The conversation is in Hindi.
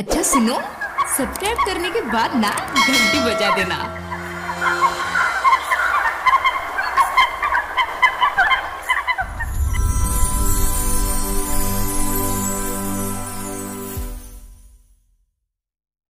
अच्छा सुनो सब्सक्राइब करने के बाद ना घंटी बजा देना।